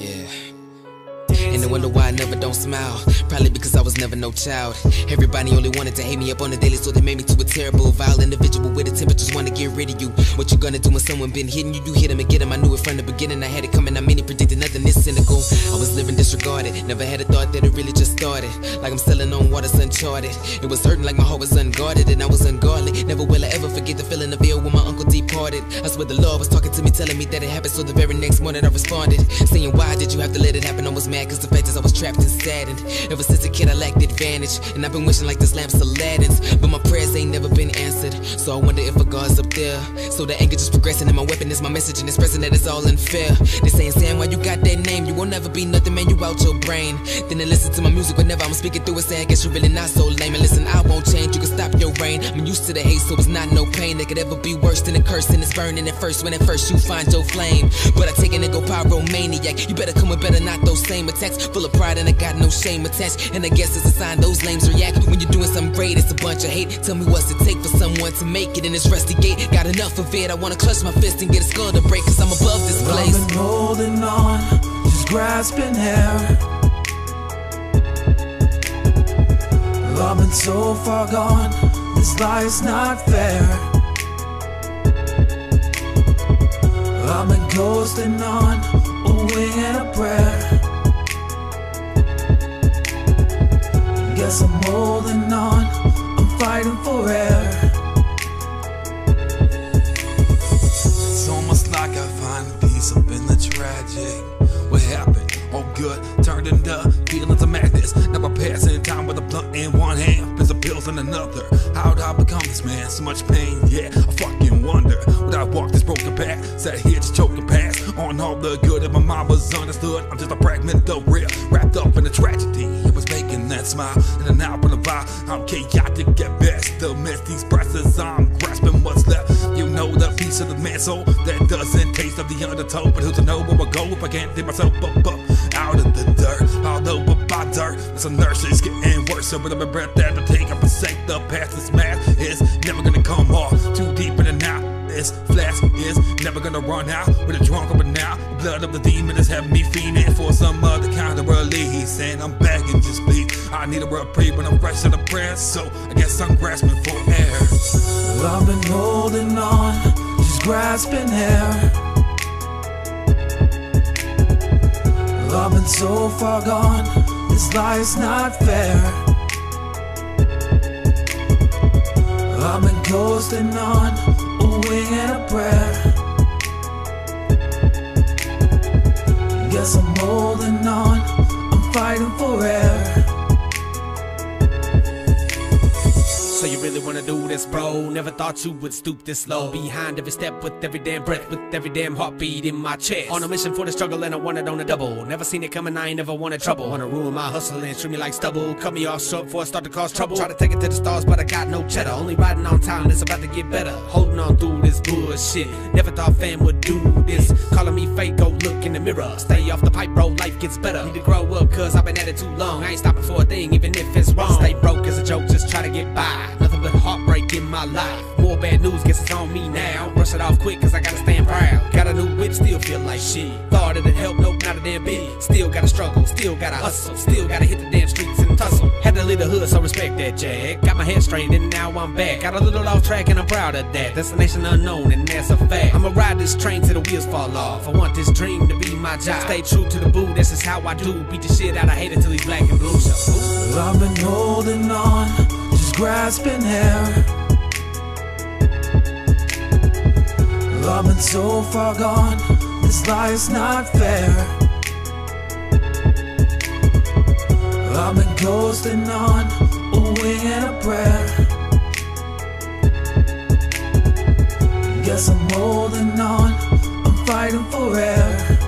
brain and I wonder why I never don't smile. Probably because I was never no child. Everybody only wanted to hate me up on the daily, so they made me to a terrible, vile individual with the temperatures wanna get rid of you. What you gonna do when someone been hitting you? You hit him and get him. I knew it from the beginning. I had it coming. I mean, it predicted nothing this cynical. I was living disregarded. Never had a thought that it really just started. Like I'm selling on waters uncharted. It was hurting like my heart was unguarded and I was ungodly. Never will I ever forget the feeling of ill when my uncle departed. I swear the Lord was talking to me, telling me that it happened. So the very next morning I responded, saying, Why did you have to let it happen? I was mad cause the fact is I was trapped and saddened. Ever since a kid I lacked advantage. And I've been wishing like this lamp's Aladdin's. But my prayers ain't never been answered. So I wonder if a God's up there. So the anger just progressing and my weapon is my message and expressing that it's all unfair. They saying, Sam, you got that name? You won't never be nothing, man, you out your brain. Then they listen to my music whenever I'm speaking through it, saying, I guess you're really not so lame. And listen, I won't change, you can stop your rain. I'm used to the hate, so it's not no pain that could ever be worse than a curse. And it's burning at first when at first you find your flame. But I take it and go pyromaniac. You better come with better, not those same attacks. Full of pride and I got no shame attached. And I guess it's a sign those lames react. When you're doing something great, it's a bunch of hate. Tell me what's it take for someone to make it in this rusty gate. Got enough of it, I wanna clutch my fist and get a skull to break, cause I'm above this place. Grasping air. I've been so far gone, this life's not fair. I've been coasting on a wing and a prayer. Guess I'm holding on, I'm fighting for air. It's almost like I find peace up in the tragic. What happened? All good turned into feelings of madness. Now passing time with a blunt in one hand, pills of pills in another. How'd I become this man? So much pain, yeah. I fucking wonder. Would I walk this broken path? Sat here just choking past on all the good that my mind was understood. I'm just a fragment of real, wrapped up in a tragedy. It was making that smile and out of the vibe. I'm chaotic at best. Amidst these presses, I'm grasping what's left. Piece of the man soul that doesn't taste of the undertow. But who's to know where I go if I can't dig myself up, up out of the dirt? Although but by dirt, this inertia's getting worse. With every breath that I take, I forsake the past. This math is never gonna come off too deep in the out. This flask is never gonna run out. With a drunk now, the blood of the demon is having me fiending for some other kind of release. And I'm begging, just please. I need a reprieve when I'm fresh out of breath. So I guess I'm grasping for air. I've been holding on, grasping air. I've been so far gone, this life's not fair. I've been coasting on a wing and a prayer. Guess I'm holding on, I'm fighting for air. So you really wanna do this, bro? Never thought you would stoop this low. Behind every step, with every damn breath, with every damn heartbeat in my chest. On a mission for the struggle, and I want it on a double. Never seen it coming, I ain't never wanted trouble. Wanna ruin my hustle and treat me like stubble. Cut me off short before I start to cause trouble. Try to take it to the stars, but I got no cheddar. Only riding on time, it's about to get better. Holding on through this bullshit. Never thought fam would do this. Calling me fake, go look in the mirror. Stay off the pipe, bro, life gets better. Need to grow up, cause I've been at it too long. I ain't stopping for my life. More bad news, guess it's on me now. Brush it off quick, cause I gotta stand proud. Got a new whip, still feel like shit. Thought it'd help, nope, not a damn bit. Still gotta struggle, still gotta hustle. Still gotta hit the damn streets and tussle. Had to leave the hood, so respect that, Jack. Got my head straightened and now I'm back. Got a little off track and I'm proud of that. Destination unknown and that's a fact. I'ma ride this train till the wheels fall off. I want this dream to be my job. Stay true to the boo, this is how I do. Beat the shit out of haters till he's black and blue. So. I've been holding on, just grasping air. I've been so far gone, this life's not fair. I've been coasting on a wing a prayer. Guess I'm holding on, I'm fighting for air.